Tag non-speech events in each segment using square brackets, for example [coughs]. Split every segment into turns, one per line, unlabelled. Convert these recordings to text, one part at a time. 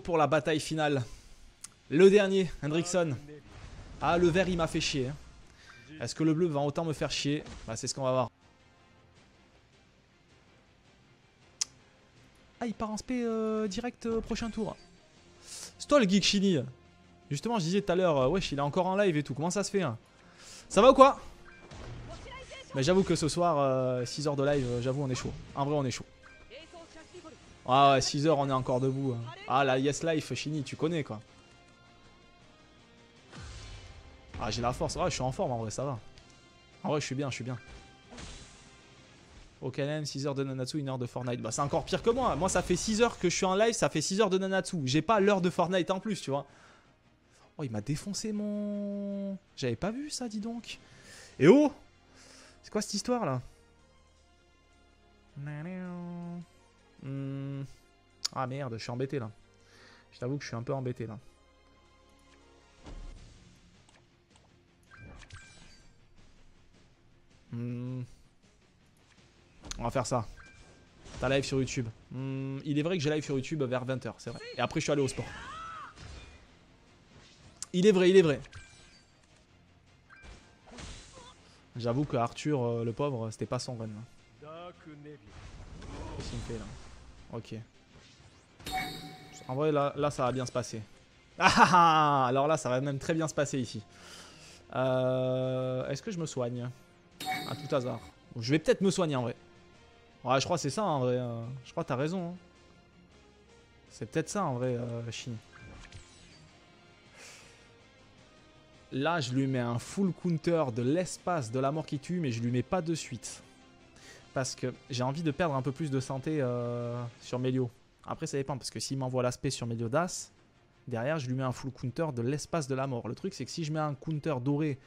Pour la bataille finale. Le dernier, Hendrickson. Ah, le vert, il m'a fait chier. hein. Est-ce que le bleu va autant me faire chier? Bah, c'est ce qu'on va voir. Ah, il part en spé euh, direct euh, prochain tour. C'est toi le geek Shini. Justement, je disais tout à l'heure, euh, wesh, il est encore en live et tout. Comment ça se fait hein? Ça va ou quoi? Mais j'avoue que ce soir, 6 heures de live, j'avoue, on est chaud. En vrai, on est chaud. Ah ouais, 6 heures, on est encore debout. hein. Ah, la Yes Life, Shini, tu connais quoi. Ah, j'ai la force. Ah, je suis en forme en vrai, ça va. En vrai, je suis bien, je suis bien. OKLM, 6 heures de Nanatsu, 1 heure de Fortnite. Bah, c'est encore pire que moi. Moi, ça fait 6 heures que je suis en live, ça fait 6 heures de Nanatsu. J'ai pas l'heure de Fortnite en plus, tu vois. Oh, il m'a défoncé mon. J'avais pas vu ça, dis donc. Et oh C'est quoi cette histoire là? Hmm. Ah merde, je suis embêté là. Je t'avoue que je suis un peu embêté là. Hmm. On va faire ça. T'as live sur YouTube. Hmm, il est vrai que j'ai live sur YouTube vers 20h, c'est vrai. Et après, je suis allé au sport. Il est vrai, il est vrai. J'avoue que Arthur, euh, le pauvre, c'était pas son run. Qu'est-ce là? Ok. En vrai, là, ça va bien se passer. Ah ah ah Alors là, ça va même très bien se passer ici. Euh, Est-ce que je me soigne? À tout hasard. Je vais peut-être me soigner en vrai. Ouais, je crois c'est ça en vrai. euh, Je crois t'as raison. hein. C'est peut-être ça en vrai, euh. Là, je lui mets un full counter de l'espace de la mort qui tue, mais je lui mets pas de suite. Parce que j'ai envie de perdre un peu plus de santé euh, sur Melio. Après, ça dépend, parce que s'il m'envoie l'aspect sur Meliodas, derrière, je lui mets un full counter de l'espace de la mort. Le truc, c'est que si je mets un counter doré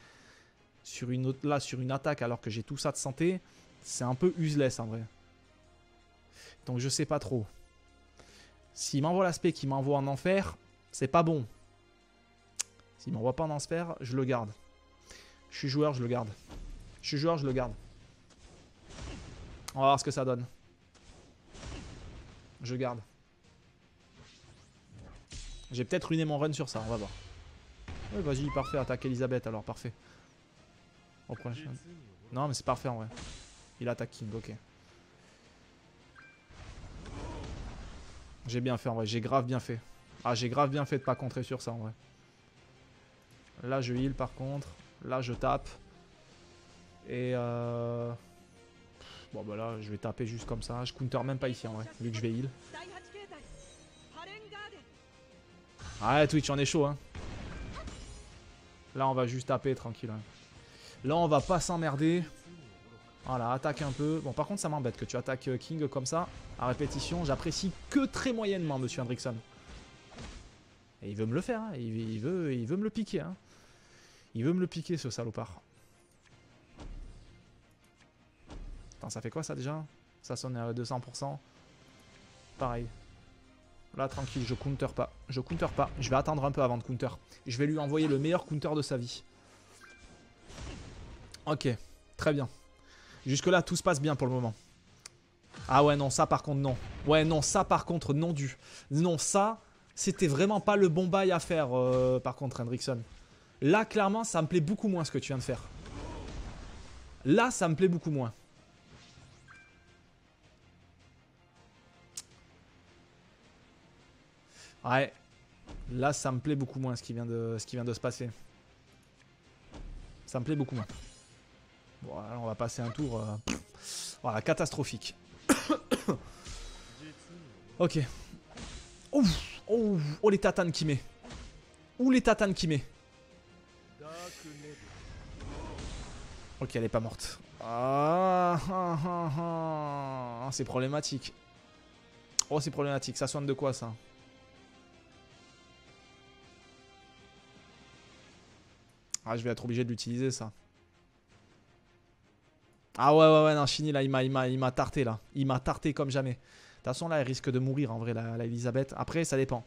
sur une autre, là, sur une attaque, alors que j'ai tout ça de santé, c'est un peu useless en vrai. Donc, je sais pas trop. S'il m'envoie l'aspect qui m'envoie en enfer, c'est pas bon. S'il m'envoie pas en enfer, je le garde. Je suis joueur, je le garde. Je suis joueur, je le garde. On va voir ce que ça donne. Je garde. J'ai peut-être ruiné mon run sur ça, on va voir. Vas-y, parfait, attaque Elisabeth alors, parfait. Au prochain. Non, mais c'est parfait en vrai. Il attaque King, ok. J'ai bien fait en vrai, j'ai grave bien fait. Ah, j'ai grave bien fait de pas contrer sur ça en vrai. Là, je heal par contre. Là, je tape. Et euh... Bon, bah là, je vais taper juste comme ça. Je counter même pas ici en vrai, vu que je vais heal. Ouais, Twitch, on est chaud, hein. Là, on va juste taper tranquille. hein. Là, on va pas s'emmerder. Voilà, attaque un peu. Bon, par contre, ça m'embête que tu attaques euh, King comme ça, à répétition. J'apprécie que très moyennement, monsieur Hendrickson. Et il veut me le faire, hein. il, il veut, il veut me le piquer. Hein. Il veut me le piquer, ce salopard. Attends, ça fait quoi ça déjà? Ça sonne à 200%. Pareil. Là, tranquille, je counter pas. Je counter pas. Je vais attendre un peu avant de counter. Je vais lui envoyer le meilleur counter de sa vie. Ok, très bien. Jusque là, tout se passe bien pour le moment. Ah ouais, non, ça par contre, non. Ouais, non, ça par contre, non du. Non, ça, c'était vraiment pas le bon bail à faire, euh, par contre, Hendrickson. Là, clairement, ça me plaît beaucoup moins ce que tu viens de faire. Là, ça me plaît beaucoup moins. Ouais. Là, ça me plaît beaucoup moins ce qui vient de, ce qui vient de se passer. Ça me plaît beaucoup moins. Bon, alors on va passer un tour. euh, voilà, catastrophique. [coughs] ok. Ouf, oh, oh, les tatanes qui met. Ouh, les tatanes qui met. Ok, elle est pas morte. Ah, ah, ah, ah. c'est problématique. Oh, c'est problématique. Ça soigne de quoi ça? Ah, je vais être obligé de l'utiliser ça. Ah ouais, ouais, ouais, non, Chini là, il m'a, tarté là. Il m'a tarté comme jamais. De toute façon, là, elle risque de mourir en vrai, la, Elisabeth. Après, ça dépend.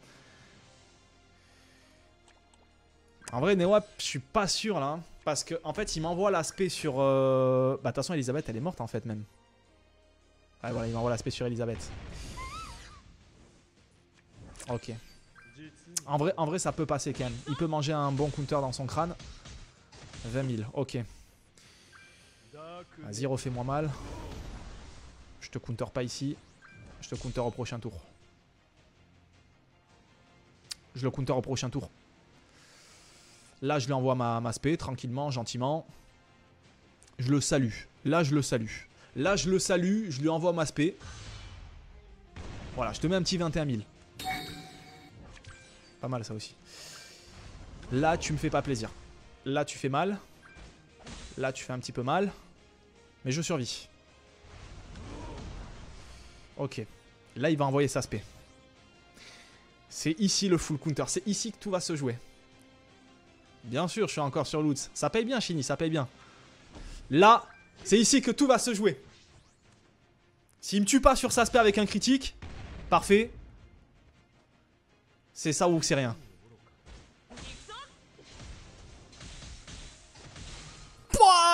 En vrai, Newap, je suis pas sûr là. hein, parce que, en fait, il m'envoie l'aspect sur. euh, Bah, de toute façon, Elisabeth, elle est morte en fait, même. Ouais, voilà, il m'envoie l'aspect sur Elisabeth. Ok. En vrai, en vrai, ça peut passer quand même. Il peut manger un bon counter dans son crâne. 20 000, ok. Vas-y, refais-moi mal. Je te counter pas ici. Je te counter au prochain tour. Je le counter au prochain tour. Là, je lui envoie ma, ma spé, tranquillement, gentiment. Je le salue. Là, je le salue. Là, je le salue, je lui envoie ma spé. Voilà, je te mets un petit 21 000. Pas mal ça aussi. Là, tu me fais pas plaisir. Là, tu fais mal. Là, tu fais un petit peu mal. Mais je survis. Ok. Là, il va envoyer sa spé. C'est ici le full counter. C'est ici que tout va se jouer. Bien sûr, je suis encore sur Lutz. Ça paye bien, Shini, ça paye bien. Là, c'est ici que tout va se jouer. S'il me tue pas sur sa spé avec un critique, parfait. C'est ça ou c'est rien.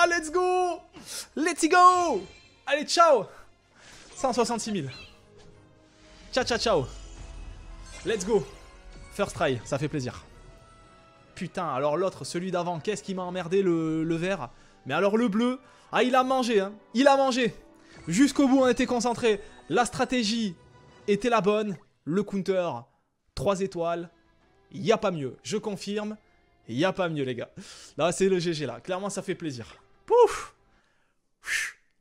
Let's go Let's go Allez, ciao 166 000. Ciao, ciao, ciao. Let's go. First try, ça fait plaisir. Putain, alors l'autre, celui d'avant, qu'est-ce qui m'a emmerdé le, vert? Mais alors le bleu, ah il a mangé, hein. Il a mangé. Jusqu'au bout, on était concentré. La stratégie était la bonne. Le counter, 3 étoiles. Il n'y a pas mieux. Je confirme. Il n'y a pas mieux, les gars. Là, c'est le GG, là. Clairement, ça fait plaisir. Pouf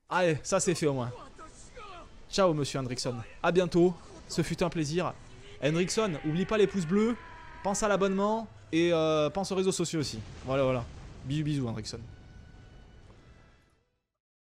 Allez, ça c'est fait au moins. Ciao, monsieur Hendrickson. A bientôt. Ce fut un plaisir. Hendrickson, oublie pas les pouces bleus. Pense à l'abonnement. Et euh, pense aux réseaux sociaux aussi. Voilà, voilà. Bisous, bisous, Hendrickson.